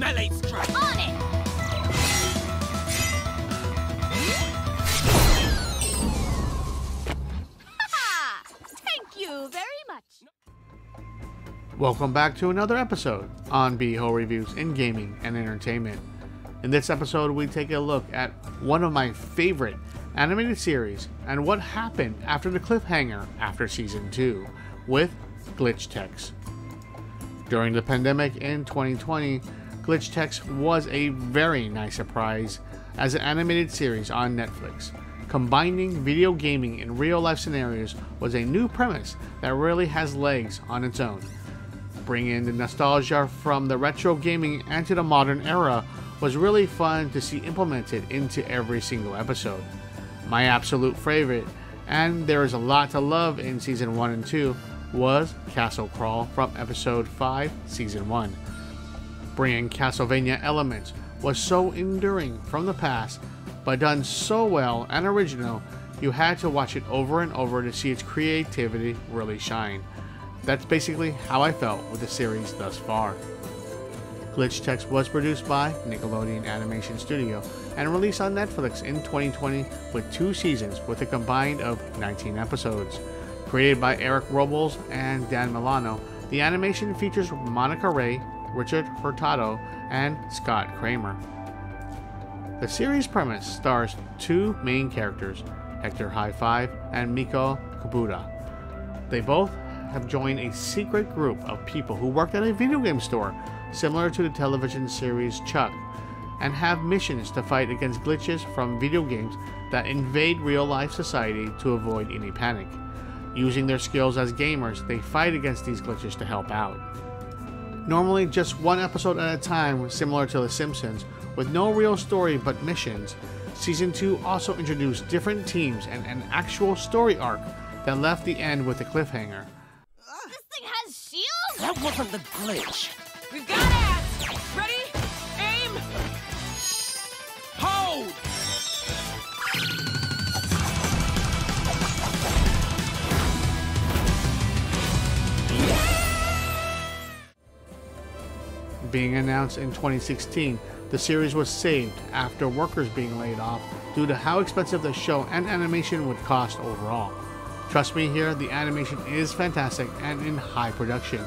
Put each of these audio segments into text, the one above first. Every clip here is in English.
melee strike! On it! Thank you very much. Welcome back to another episode on BHO Reviews in Gaming and Entertainment. In this episode, we take a look at one of my favorite animated series and what happened after the cliffhanger after season 2 with glitch Techs During the pandemic in 2020, Glitch was a very nice surprise as an animated series on Netflix. Combining video gaming in real life scenarios was a new premise that really has legs on its own bringing the nostalgia from the retro gaming and to the modern era was really fun to see implemented into every single episode. My absolute favorite, and there is a lot to love in season 1 and 2, was Castle Crawl from episode 5, season 1. Bringing Castlevania elements was so enduring from the past, but done so well and original, you had to watch it over and over to see its creativity really shine. That's basically how I felt with the series thus far. Glitch Techs was produced by Nickelodeon Animation Studio and released on Netflix in 2020 with two seasons with a combined of 19 episodes. Created by Eric Robles and Dan Milano, the animation features Monica Ray, Richard Hurtado, and Scott Kreamer. The series premise stars two main characters, Hector High Five and Miko Kubota. They both have joined a secret group of people who work at a video game store, similar to the television series Chuck, and have missions to fight against glitches from video games that invade real life society to avoid any panic. Using their skills as gamers, they fight against these glitches to help out. Normally, just one episode at a time, similar to The Simpsons, with no real story but missions, Season 2 also introduced different teams and an actual story arc that left the end with a cliffhanger. This thing has shields? That wasn't the glitch. We've got it! Ready? Being announced in 2016, the series was saved after workers being laid off due to how expensive the show and animation would cost overall. Trust me here, the animation is fantastic and in high production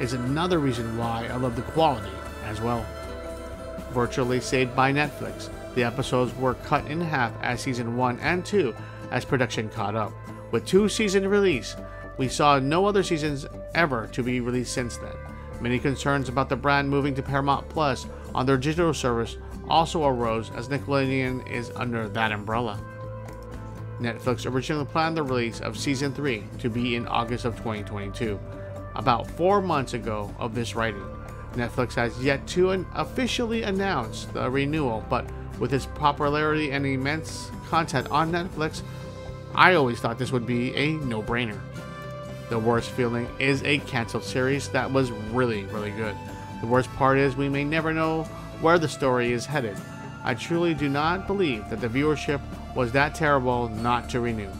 is another reason why I love the quality as well. Virtually saved by Netflix, the episodes were cut in half as season 1 and 2 as production caught up. With two season release, we saw no other seasons ever to be released since then. Many concerns about the brand moving to Paramount Plus on their digital service also arose as Nickelodeon is under that umbrella. Netflix originally planned the release of season 3 to be in August of 2022, about four months ago of this writing. Netflix has yet to officially announce the renewal, but with its popularity and immense content on Netflix, I always thought this would be a no brainer. The worst feeling is a canceled series that was really, really good. The worst part is we may never know where the story is headed. I truly do not believe that the viewership was that terrible not to renew.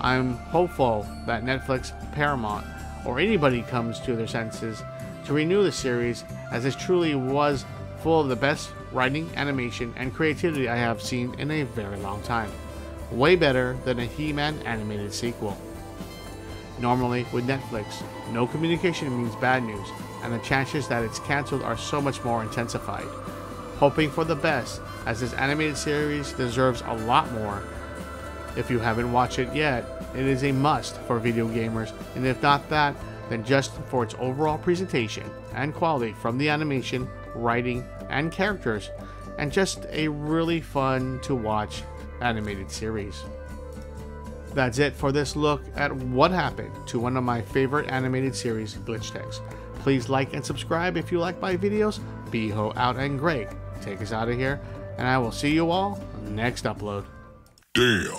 I'm hopeful that Netflix, Paramount, or anybody comes to their senses to renew the series as this truly was full of the best writing, animation, and creativity I have seen in a very long time. Way better than a He-Man animated sequel. Normally, with Netflix, no communication means bad news, and the chances that it's cancelled are so much more intensified. Hoping for the best, as this animated series deserves a lot more. If you haven't watched it yet, it is a must for video gamers, and if not that, then just for its overall presentation and quality from the animation, writing, and characters, and just a really fun to watch animated series. That's it for this look at what happened to one of my favorite animated series, Glitch Techs. Please like and subscribe if you like my videos. Beho out and Greg. Take us out of here, and I will see you all next upload. Damn.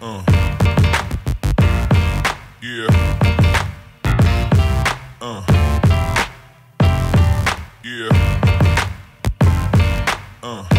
Uh. Yeah. Uh. Yeah. Uh.